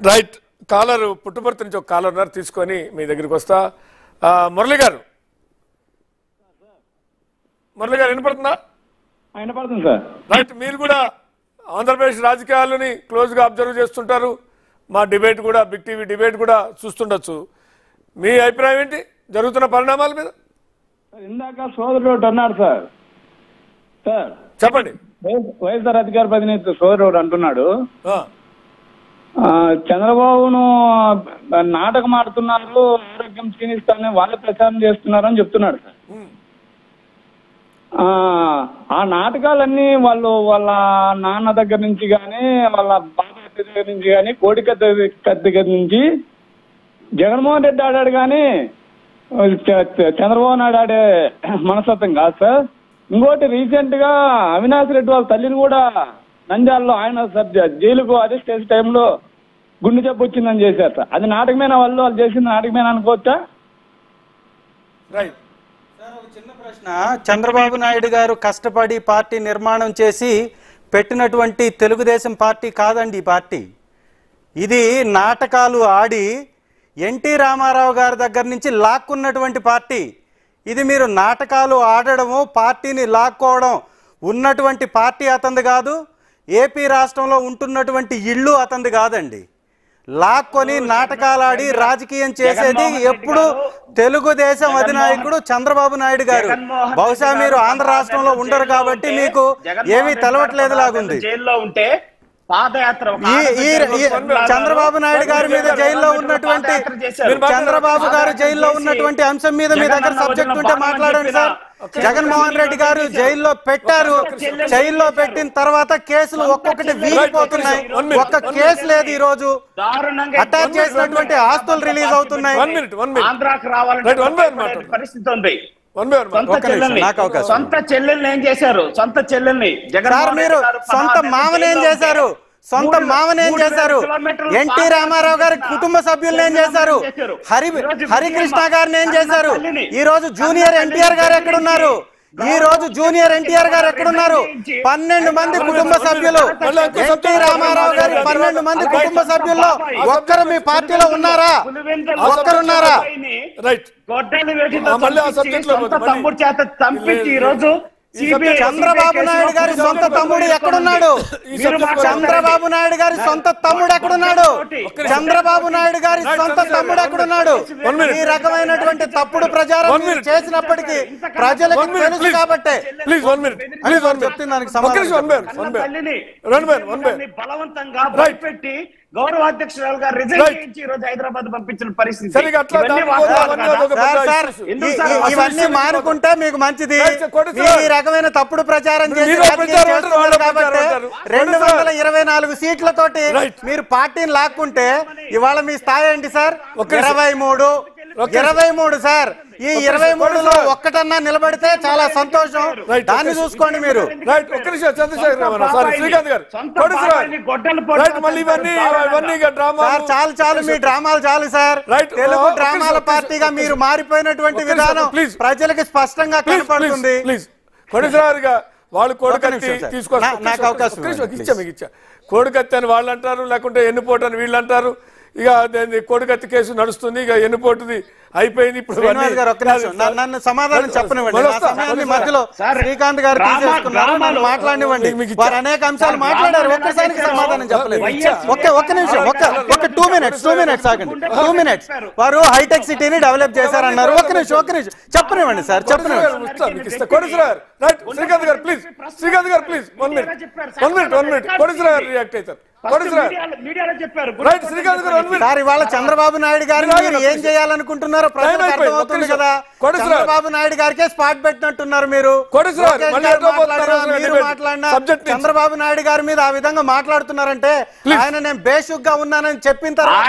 Right caller Puttaparthi నుంచి ఒక caller ఉన్నారు తీసుకొని మీ దగ్గరికి వస్తా. మురళి గారు. మురళి గారు వినపడుతుందా? ఆయన పడుతుంది సార్. రైట్ మీరు కూడా ఆంధ్రప్రదేశ్ రాజకీయాలని క్లోజ్గా అబ్జర్వ్ చేస్తుంటారు. మా డిబేట్ కూడా బిగ్ టీవీ డిబేట్ కూడా చూస్తుండొచ్చు. మీ అభిప్రాయం ఏంటి? జరుగుతున్న పరిణామాల మీద? ఇందాక సోదరుడు ఒకటి అన్నాడు సార్. సార్ చెప్పండి. వైఎస్ఆర్ అధికార ప్రతినిధి సోదరుడు అంటున్నాడు. చంద్రబాబును నాటకం ఆడుతున్నారు ఆరోగ్యం క్షీణిస్తానని వాళ్ళే ప్రచారం చేస్తున్నారు అని చెప్తున్నాడు. సార్ ఆ, ఆ నాటకాలన్నీ వాళ్ళు వాళ్ళ నాన్న దగ్గర నుంచి కానీ వాళ్ళ బాబా దగ్గర నుంచి కానీ కోడికత్త దగ్గర నుంచి జగన్మోహన్ రెడ్డి ఆడాడు కానీ చంద్రబాబు నాయుడు ఆడే మనస్తత్వం కాదు సార్. ఇంకోటి రీసెంట్గా అవినాష్ రెడ్డి వాళ్ళ తల్లిని కూడా నంద్యాలలో ఆయన సార్ జైలుకు అరెస్ట్ చేసే టైంలో గుండె జబ్బు వచ్చిందని చేశారు అది నాటకమైన వాళ్ళు వాళ్ళు చేసింది నాటకమైన అనుకోవచ్చా? రైట్ చిన్న ప్రశ్న. చంద్రబాబు నాయుడు గారు కష్టపడి పార్టీ నిర్మాణం చేసి పెట్టినటువంటి తెలుగుదేశం పార్టీ కాదండి ఈ పార్టీ. ఇది నాటకాలు ఆడి ఎన్టీ రామారావు గారి దగ్గర నుంచి లాక్కున్నటువంటి పార్టీ. ఇది మీరు నాటకాలు ఆడడము పార్టీని లాక్కోవడం ఉన్నటువంటి పార్టీ అతంది కాదు. ఏపీ రాష్ట్రంలో ఉంటున్నటువంటి ఇళ్ళు అతంది కాదండి. లాక్కొని నాటకాలాడి రాజకీయం చేసేది ఎప్పుడు తెలుగుదేశం అధినాయకుడు చంద్రబాబు నాయుడు గారు. బహుశా మీరు ఆంధ్ర రాష్ట్రంలో ఉండరు కాబట్టి మీకు ఏమీ తెలవట్లేదు లాగుంది. జైల్లో ఉంటే పాదయాత్ర చంద్రబాబు నాయుడు గారి మీద జైల్లో ఉన్నటువంటి. చంద్రబాబు గారు జైల్లో ఉన్నటువంటి అంశం మీద మీ దగ్గర సబ్జెక్ట్ ఉంటే మాట్లాడండి సార్. జగన్మోహన్ రెడ్డి గారు జైల్లో పెట్టారు. జైల్లో. పెట్టిన తర్వాత కేసులు ఒక్కొక్కటి వీగిపోతున్నాయి. minute, ఒక్క కేసు లేదు ఈ రోజు అటాచ్ చేసినటువంటి ఆస్తులు రిలీజ్ అవుతున్నాయి. పరిస్థితి ఉంది. సొంత చెల్లెల్ని. సొంత ఏం చేశారు? సొంత చెల్లెల్ని. జగన్మోహన్ మీరు సొంత మామని ఏం చేశారు? సొంత మామని ఏం చేశారు? ఎన్టీ రామారావు గారి కుటుంబ సభ్యుల్ని ఏం చేశారు. హరి హరికృష్ణ గారిని ఏం చేశారు? ఈ రోజు జూనియర్ ఎన్టీఆర్ గారు ఎక్కడున్నారు ఈ రోజు జూనియర్ ఎన్టీఆర్ గారు ఎక్కడున్నారు పన్నెండు మంది కుటుంబ సభ్యులు ఎన్టీ రామారావు గారి. పన్నెండు మంది కుటుంబ సభ్యుల్లో ఒక్కరు మీ పార్టీలో ఉన్నారా ఒక్కరున్నారా రైట్ గొడ్డలి పోతుంది. తమ్ముడు చేత చంపించి ఈ రోజు చంద్రబాబు నాయుడు గారి సొంత తమ్ముడు ఎక్కడున్నాడు? చంద్రబాబు నాయుడు గారి సొంత తమ్ముడు ఎక్కడున్నాడు? చంద్రబాబు నాయుడు గారి సొంత తమ్ముడు ఎక్కడున్నాడు. ఈ రకమైనటువంటి తప్పుడు ప్రచారం. చేసినప్పటికీ ప్రజలకు తెలుసు. కాబట్టే. బలవంతంగా భయపెట్టి గౌరవ అధ్యక్షురాలుగా రిజైన్ Right. చేయించి ఈ రోజు హైదరాబాద్ పంపించిన పరిస్థితి ఇవన్నీ మానుకుంటే మీకు మంచిది. ఈ రకమైన తప్పుడు ప్రచారం. రెండు. వందల ఇరవై నాలుగు సీట్లతోటి. మీరు పార్టీని లాక్కుంటే ఇవాళ మీ స్థాయి ఏంటి సార్. ఇరవై మూడు. ఇరవై మూడు సార్. ఈ ఇరవై మూడులో. ఒక్కటన్నా నిలబడితే చాలా సంతోషం. దాన్ని చూసుకోండి మీరు. రైట్ ఒక్క నిమిషం చంద్రశేఖర్ సారీ శ్రీకాంత్ గారు. రైట్ మళ్ళీ ఇవన్నీ డ్రామా సార్ చాలు చాలు మీ డ్రామాలు చాలు సార్. రైట్. తెలుగు డ్రామాల పార్టీగా మీరు మారిపోయినటువంటి విధానం ప్లీజ్. ప్రజలకు స్పష్టంగా కనపడుతుంది. వాళ్ళు కోడికత్తి. తీసుకొస్తారు నా- నాకు అవకాశం ఇచ్చా మీకు ఇచ్చా. కోడికత్తి అని వాళ్ళు అంటారు లేకుంటే ఎన్నుపోటు అని వీళ్ళు అంటారు ఇక కోడికత్తి కేసు నడుస్తుంది ఇక ఎన్నుపోటుది అయిపోయింది ఇప్పుడు శ్రీనివాస్ ఇవన్నీ- గారు ఒక్క నిమిషం. నా- నన్ను సమాధానం చెప్పనివ్వండి. మధ్యలో శ్రీకాంత్ గారు ఇచ్చా. వారు అనేక అంశాలు మాట్లాడారు. ఒక్కసారికి ఎలా సమాధానం? చెప్పలేదు. ఒకే ఒక్క నిమిషం ఒక్క ఒక టూ మినిట్స్ టూ మినిట్స్ ఆగండి. టూ మినిట్స్ వారు హైటెక్ సిటీని డెవలప్ చేశారన్నారు. ఒక్క నిమిషం ఒక్క నిమిషం. చెప్పనివ్వండి సార్ చెప్పనివ్వండి. శ్రీకాంత్ గారు ప్లీజ్ శ్రీకాంత్ గారు please one minute one minute one minute కొడిసిరారు react అవుతారు. మీడియాలో- చెప్పారు. గారు సార్ ఇవాళ చంద్రబాబు నాయుడు మీరు ఆగండి, ఏం చేయాలనుకుంటున్నారో ప్రజలకు అర్థమవుతుంది. కదా. చంద్రబాబు నాయుడు గారికే స్పాట్ పెట్టినట్టున్నారు మీరు. గారు మాట్లాడినా. చంద్రబాబు నాయుడు గారి మీద ఆ విధంగా మాట్లాడుతున్నారంటే ఆయన నేను బేషుగ్గా ఉన్నానని చెప్పిన తర్వాత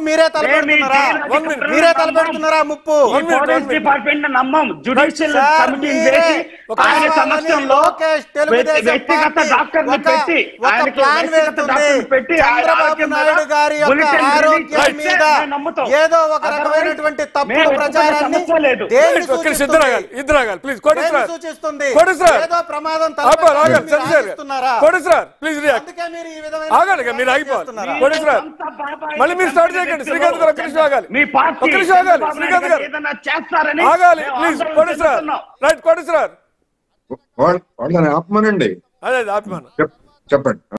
మీరే తలపెడుతున్నారా. మీరే తలపెడుతున్నారా ముప్పు. డిపార్ట్మెంట్ నమ్మం. జుడిషియల్ కమిటీ సమక్షంలో తెలుగుదేశం వ్యక్తిగత డాక్టర్ని పెట్టి, ఆయనకి డాక్టర్ని చంద్రబాబు నాయుడు గారి యొక్క ఆరోగ్యం మీద. ఏదో ఒక రకమైనటువంటి తప్పుడు ఒప్పుకునే ప్రచారాన్ని ఆగాలి సూచిస్తుంది? ఏదో ప్రమాదం ప్లీజ్ రియాక్ట్. మీరు ఈ విధమైన ఆగండి ఆగిపోవాలి. మళ్ళీ మీరు స్టార్ట్ చంపిన చేయకండి. వ్యక్తులు. శ్రీకాంత్ గారు ఒక్క నిమిషం ఆగాలి. మీ పార్టీ ఒక్క నిమిషం ఆగాలి. చంద్రబాబు శ్రీకాంత్ నాయుడు గారు. ఏదైనా చేస్తారని ఆగాలి మేము ప్లీజ్ ఆందోళన కోటి సార్. చెందుతున్నాం. రైట్ వాళ్ళని ఆపమనండి. అదే అదే ఆత్మాను చెప్- చెప్పండి.